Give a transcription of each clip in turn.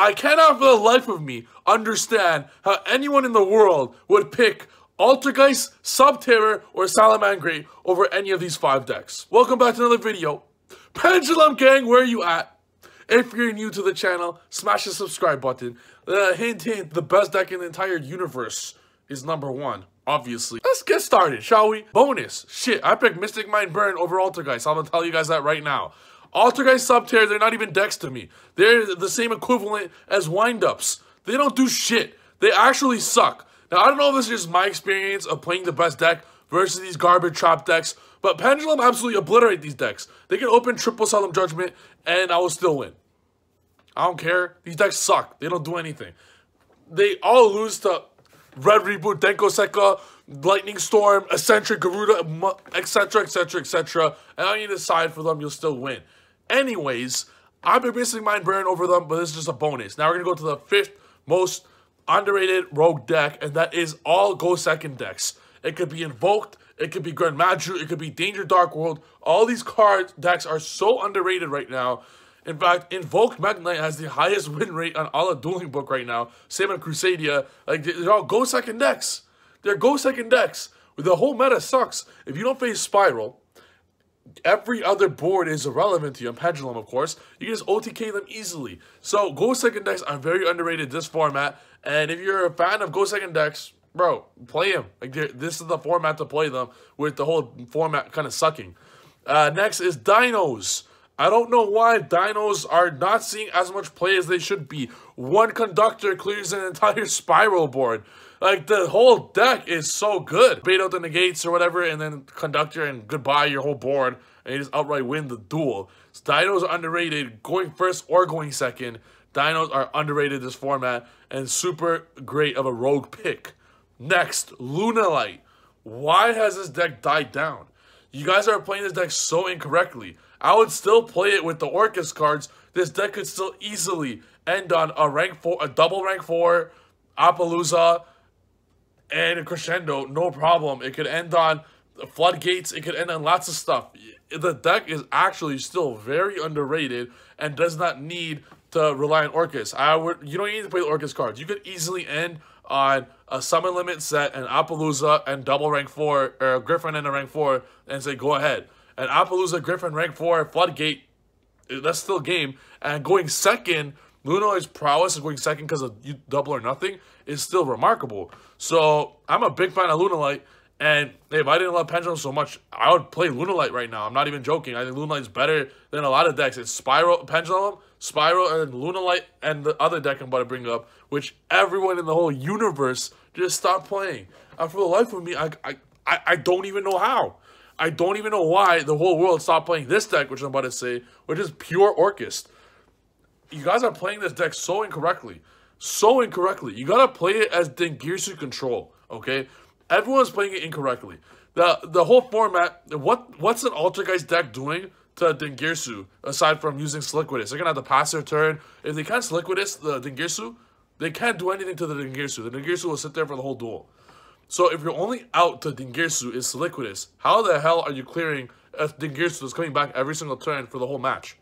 I cannot for the life of me understand how anyone in the world would pick Altergeist, Subterror, or Salamangreat over any of these five decks. Welcome back to another video. Pendulum Gang, where are you at? If you're new to the channel, smash the subscribe button. Uh, hint, hint, the best deck in the entire universe is number one, obviously. Let's get started, shall we? Bonus. Shit, I picked Mystic Mind Burn over Altergeist. I'm gonna tell you guys that right now. Altergeist Subterror, they're not even decks to me. They're the same equivalent as windups. They don't do shit. They actually suck. Now, I don't know if this is just my experience of playing the best deck versus these garbage trap decks, but Pendulum absolutely obliterate these decks. They can open Triple Solemn Judgment, and I will still win. I don't care. These decks suck. They don't do anything. They all lose to Red Reboot, Denko Sekka, Lightning Storm, Eccentric, Garuda, etc., etc., etc. And need to side for them, you'll still win. Anyways, I've been Mystic Mind Burn over them, but this is just a bonus. Now we're going to go to the fifth most underrated rogue deck, and that is all Go Second decks. It could be Invoked, it could be Grand Madru, it could be Danger Dark World. All these card decks are so underrated right now in fact, Invoked Meta Knight has the highest win rate on all of Dueling Book right now. Same on Crusadia. Like, they're all go second decks. They're go second decks. The whole meta sucks. If you don't face Spiral, every other board is irrelevant to you. And Pendulum, of course. You can just OTK them easily. So, go second decks are very underrated this format. And if you're a fan of go second decks, bro, play them. Like, this is the format to play them with the whole format kind of sucking. Uh, next is Dinos. I don't know why dinos are not seeing as much play as they should be. One conductor clears an entire spiral board. Like, the whole deck is so good. Bait out the negates or whatever, and then conductor and goodbye your whole board, and you just outright win the duel. So dinos are underrated, going first or going second. Dinos are underrated this format, and super great of a rogue pick. Next, Lunalight. Why has this deck died down? You guys are playing this deck so incorrectly. I would still play it with the Orcust cards. This deck could still easily end on a rank four, a double rank four, Apollousa, and a Crescendo. No problem. It could end on Floodgates. It could end on lots of stuff. The deck is actually still very underrated and does not need to rely on Orcust. I would. You don't need to play the Orcust cards. You could easily end on a summon limit set and Apollousa and double rank four or Griffin and a rank four and say go ahead and Apollousa Griffin rank 4, Floodgate, that's still game. And going second, Lunali's prowess is going second because of double or nothing is still remarkable. So I'm a big fan of Lunalight. And if I didn't love Pendulum so much, I would play Lunalight right now. I'm not even joking. I think Lunalight's better than a lot of decks. It's Spiral, Pendulum, Spiral, and Lunalight, and the other deck I'm about to bring up, which everyone in the whole universe just stopped playing. And for the life of me, I, I, I don't even know how. I don't even know why the whole world stopped playing this deck, which I'm about to say, which is pure Orcust. You guys are playing this deck so incorrectly. So incorrectly. You gotta play it as Dingirsu control, okay? Everyone's playing it incorrectly. The the whole format, what what's an Altergeist deck doing to Dingirsu, aside from using Silquitous? They're gonna have to pass their turn. If they can't Silquitous the Dingirsu, they can't do anything to the Dingirsu. The Dingirsu will sit there for the whole duel. So if you're only out to Dingirsu is Silquitous, how the hell are you clearing if Dingirsu is coming back every single turn for the whole match?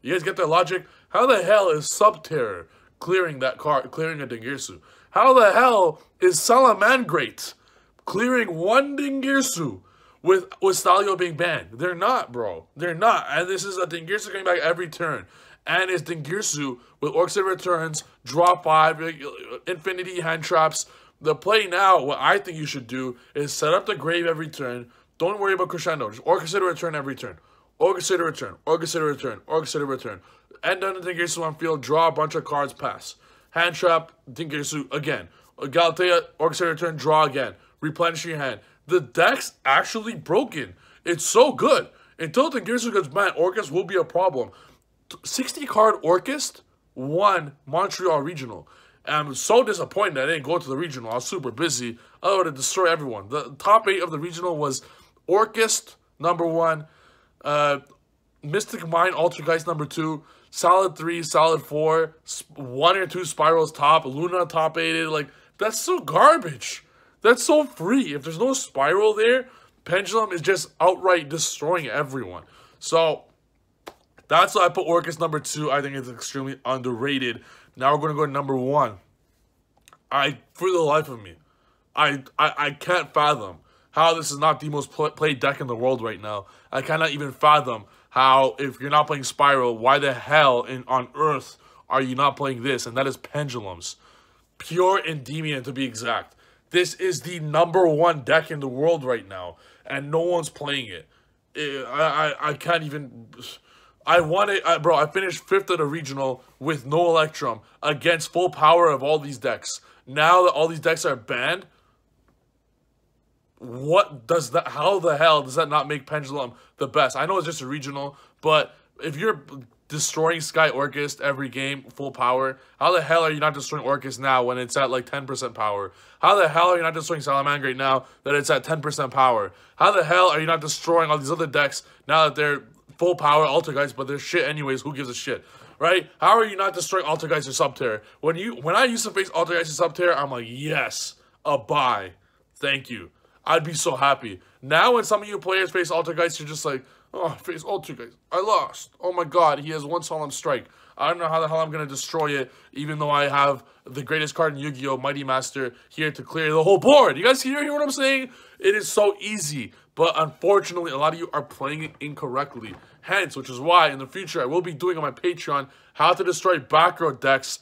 You guys get that logic? How the hell is Subterror clearing that card, clearing a Dingirsu? How the hell is Salamangreat clearing one Dingirsu with, with Stalio being banned? They're not, bro. They're not. And this is a Dingirsu coming back every turn. And it's Dingirsu with Orcs and Returns, Draw 5, uh, Infinity Hand Traps, the play now, what I think you should do is set up the grave every turn. Don't worry about crescendo. Just Orcustrated Return every turn. Orcustrated Return. Orchestrate a return. Orcustrated Return. End on the Dingirsu on field. Draw a bunch of cards. Pass. Hand trap. Dingirsu again. Galatea. Orcustrated Return. Draw again. Replenish your hand. The deck's actually broken. It's so good. Until Dingirsu gets banned, Orcust will be a problem. 60 card Orcust won Montreal Regional. I'm so disappointed I didn't go to the regional. I was super busy. I would have destroyed everyone. The top eight of the regional was Orcust, number one, uh, Mystic Mind, Ultra Altergeist, number two, Solid three, Solid four, one or two Spirals top, Luna top eighted. Like, that's so garbage. That's so free. If there's no Spiral there, Pendulum is just outright destroying everyone. So, that's why I put Orcust number two. I think it's extremely underrated. Now we're going to go to number one. I, for the life of me, I, I, I can't fathom how this is not the most pl played deck in the world right now. I cannot even fathom how, if you're not playing Spiral, why the hell in on Earth are you not playing this? And that is Pendulums. Pure Endymion, to be exact. This is the number one deck in the world right now, and no one's playing it. I, I, I can't even... I won it, I, bro. I finished fifth at a regional with no Electrum against full power of all these decks. Now that all these decks are banned, what does that? How the hell does that not make Pendulum the best? I know it's just a regional, but if you're destroying Sky Orcust every game full power, how the hell are you not destroying Orcust now when it's at like 10% power? How the hell are you not destroying Salamangreat now that it's at 10% power? How the hell are you not destroying all these other decks now that they're full power Alter Altergeist, but they're shit anyways. Who gives a shit? Right? How are you not destroying Altergeist or Subterror? When you when I used to face Altergeist or Subterror, I'm like, yes, a buy. Thank you. I'd be so happy. Now when some of you players face Altergeist, you're just like, oh, face Altergeist. I lost. Oh my god, he has one solemn strike. I don't know how the hell I'm going to destroy it, even though I have the greatest card in Yu-Gi-Oh! Mighty Master here to clear the whole board. You guys hear, hear what I'm saying? It is so easy, but unfortunately, a lot of you are playing it incorrectly. Hence, which is why in the future I will be doing on my Patreon how to destroy back row decks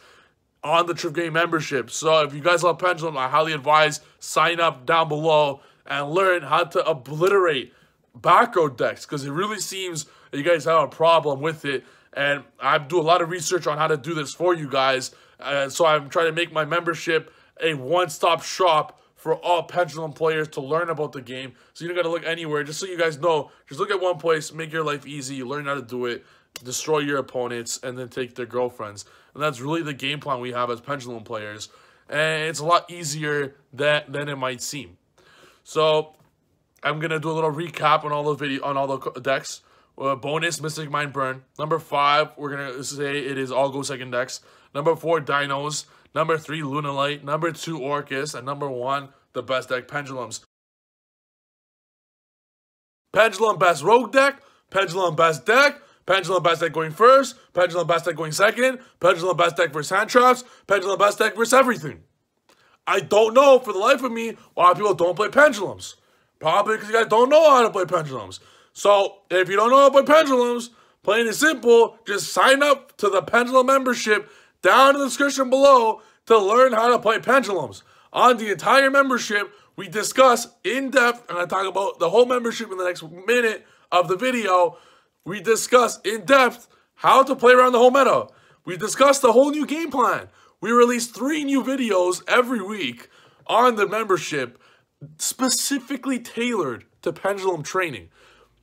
on the Trif Game membership. So if you guys love Pendulum, I highly advise sign up down below and learn how to obliterate row decks because it really seems you guys have a problem with it and I do a lot of research on how to do this for you guys. Uh, so I'm trying to make my membership a one-stop shop for all Pendulum players to learn about the game. So you don't got to look anywhere. Just so you guys know, just look at one place, make your life easy, learn how to do it, destroy your opponents, and then take their girlfriends. And that's really the game plan we have as Pendulum players. And it's a lot easier than, than it might seem. So I'm to do a little recap on all the video on all the decks. Uh, bonus, Mystic Mind Burn. Number five, we're to say it is all go second decks. Number four, Dinos. Number three, Lunalight. Number two, Orcust. And number one, the best deck, Pendulums. Pendulum best rogue deck. Pendulum best deck. Pendulum best deck going first. Pendulum best deck going second. Pendulum best deck versus hand traps. Pendulum best deck versus everything. I don't know for the life of me why people don't play pendulums. Probably because you guys don't know how to play pendulums. So if you don't know how to play pendulums, plain and simple, just sign up to the pendulum membership down in the description below to learn how to play pendulums. On the entire membership, we discuss in depth, and I talk about the whole membership in the next minute of the video. We discuss in depth how to play around the whole meta. We discuss the whole new game plan. We release three new videos every week on the membership specifically tailored to pendulum training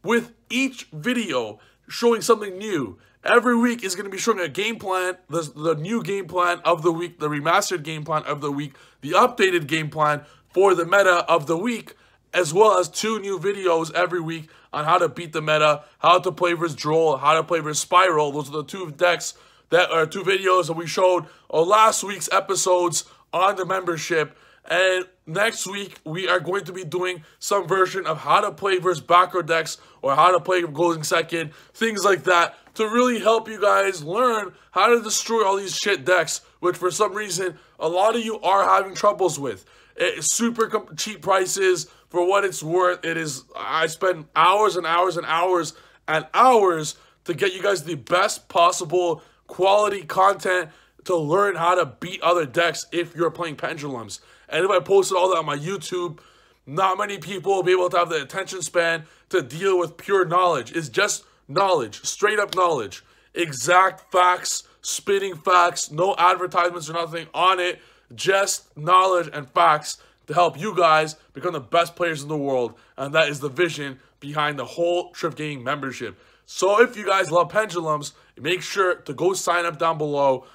with each video showing something new. Every week is going to be showing a game plan, the, the new game plan of the week, the remastered game plan of the week, the updated game plan for the meta of the week, as well as two new videos every week on how to beat the meta, how to play versus Droll, how to play versus Spiral. Those are the two decks that are two videos that we showed on last week's episodes on the membership. And next week, we are going to be doing some version of how to play versus back row decks or how to play going second, things like that, to really help you guys learn how to destroy all these shit decks, which for some reason, a lot of you are having troubles with. It's super cheap prices for what it's worth. It is, I spend hours and hours and hours and hours to get you guys the best possible quality content to learn how to beat other decks if you're playing pendulums. And if I posted all that on my YouTube, not many people will be able to have the attention span to deal with pure knowledge. It's just knowledge, straight up knowledge. Exact facts, spitting facts, no advertisements or nothing on it. Just knowledge and facts to help you guys become the best players in the world. And that is the vision behind the whole Trif Gaming membership. So if you guys love pendulums, make sure to go sign up down below.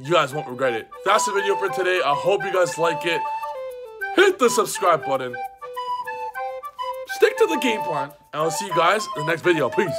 You guys won't regret it. That's the video for today. I hope you guys like it. Hit the subscribe button. Stick to the game plan. And I'll see you guys in the next video. Peace.